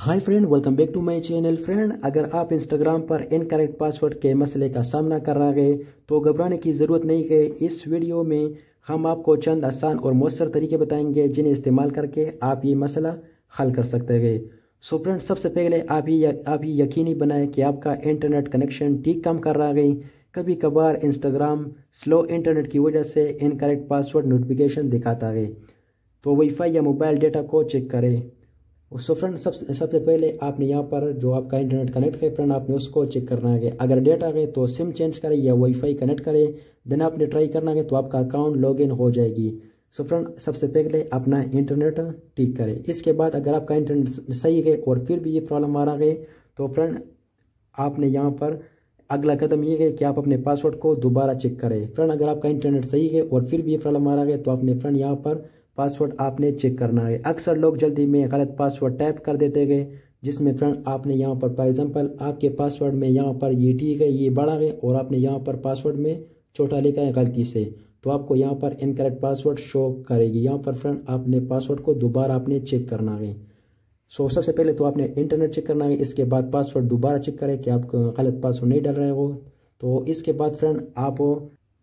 Hi friend welcome back to my channel friend अगर आप Instagram पर इनकरेक्ट पासवर्ड के मसले का सामना कर रहे हैं तो घबराने की ज़रूरत नहीं है। इस वीडियो में हम आपको चंद आसान और मौसर तरीके बताएँगे, जिन्हें इस्तेमाल करके आप ये मसला हल कर सकते हैं। सो फ्रेंड सबसे पहले आप ही आप ही यकीनी बनाएँ कि आपका इंटरनेट कनेक्शन ठीक काम कर रहा है। कभी कभार इंस्टाग्राम स्लो इंटरनेट की वजह से इनकरेक्ट पासवर्ड नोटिफिकेशन दिखाता है। तो वाईफाई या मोबाइल डेटा को चेक करें। सो फ्रेंड सबसे सबसे पहले आपने यहाँ पर जो आपका इंटरनेट कनेक्ट है फ्रेंड आपने उसको चेक करना है। अगर डेटा है तो सिम चेंज करें या वाईफाई कनेक्ट करें। देन आपने ट्राई करना है तो आपका अकाउंट लॉगिन हो जाएगी। सो फ्रेंड सबसे पहले अपना इंटरनेट ठीक करें। इसके बाद अगर आपका इंटरनेट सही है और फिर भी ये प्रॉब्लम आ रहा है तो फ्रेंड आपने यहाँ पर अगला कदम ये है कि आप अपने पासवर्ड को दोबारा चेक करें। फ्रेंड अगर आपका इंटरनेट सही है और फिर भी ये प्रॉब्लम आ रहा है तो आपने फ्रेंड यहाँ पर पासवर्ड आपने चेक करना है। अक्सर लोग जल्दी में गलत पासवर्ड टाइप कर देते गए, जिसमें फ्रेंड आपने यहाँ पर फॉर एग्जांपल आपके पासवर्ड में यहाँ पर ये ठीक है ये बड़ा है और आपने यहाँ पर पासवर्ड में छोटा लिखा है गलती से। तो आपको यहाँ पर इनकरेक्ट पासवर्ड शो करेगी। यहाँ पर फ्रेंड आपने पासवर्ड को दोबारा आपने चेक करना है। सो सबसे पहले तो आपने इंटरनेट चेक करना है। इसके बाद पासवर्ड दोबारा चेक करें कि आप गलत पासवर्ड नहीं डाल रहे हो। तो इसके बाद फ्रेंड आप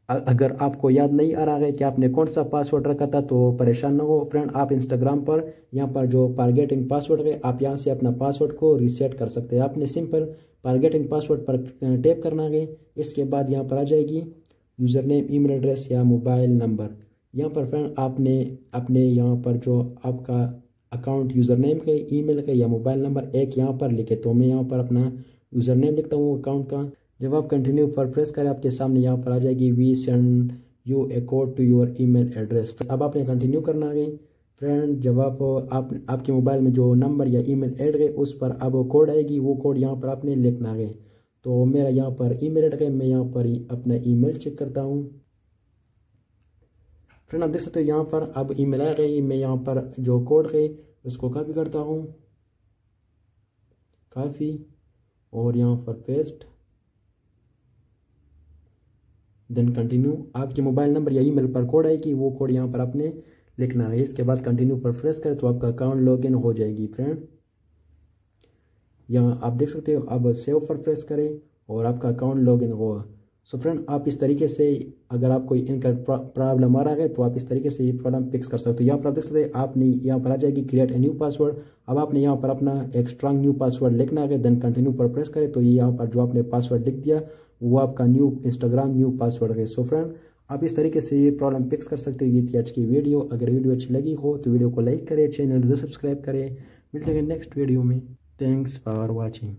अगर आपको याद नहीं आ रहा है कि आपने कौन सा पासवर्ड रखा था तो परेशान ना हो फ्रेंड आप इंस्टाग्राम पर, यहाँ पर जो पारगेटिंग पासवर्ड है, आप यहाँ से अपना पासवर्ड को रीसेट कर सकते हैं। आपने सिंपल पारगेटिंग पासवर्ड पर टैप करना है, इसके बाद यहाँ पर आ जाएगी यूज़र नेम ईमेल एड्रेस या मोबाइल नंबर यहाँ पर फ्रेंड आपने अपने यहाँ पर जो आपका अकाउंट यूज़र नेम के ईमेल का या मोबाइल नंबर एक यहाँ पर लिखे तो मैं यहाँ पर अपना यूज़र नेम लिखता हूँ अकाउंट का। जब आप कंटिन्यू पर प्रेस करें आपके सामने यहाँ पर आ जाएगी we send you a code to your email address अब आपने कंटिन्यू करना है फ्रेंड जब आप, आप आपके मोबाइल में जो नंबर या ईमेल ऐड गए उस पर अब कोड आएगी वो कोड यहाँ पर आपने लिखना है। तो मेरा यहाँ पर ईमेल ऐड है मैं यहाँ पर अपना ईमेल चेक करता हूँ। फ्रेंड आप देख सकते हो यहाँ पर अब ईमेल आ गई मैं यहाँ पर जो कोड है उसको कॉपी करता हूँ। काफ़ी और यहाँ पर पेस्ट देन कंटिन्यू आपके मोबाइल नंबर या ईमेल पर कोड आएगी, वो कोड यहाँ पर आपने लिखना है। इसके बाद कंटिन्यू पर प्रेस करें तो आपका अकाउंट लॉगिन हो जाएगी फ्रेंड यहाँ आप देख सकते हो, अब सेव पर प्रेस करें और आपका अकाउंट लॉगिन होगा। सो फ्रेंड आप इस तरीके से अगर आपको इनका प्रॉब्लम आ रहा है तो आप इस तरीके से ये प्रॉब्लम फिक्स कर सकते हो। यहाँ पर आप देख सकते हैं, आपने यहाँ पर आ जाएगी क्रिएट ए न्यू पासवर्ड अब आपने यहाँ पर अपना एक स्ट्रांग न्यू पासवर्ड लिखना है देन कंटिन्यू पर प्रेस करें। तो ये यहाँ पर जो आपने पासवर्ड लिख दिया वो आपका न्यू इंस्टाग्राम न्यू पासवर्ड है सो फ्रेंड आप इस तरीके से ये प्रॉब्लम फिक्स कर सकते हो ये थी आज की वीडियो अगर वीडियो अच्छी लगी हो तो वीडियो को लाइक करें चैनल को सब्सक्राइब करें। मिलते हैं नेक्स्ट वीडियो में। Thanks for watching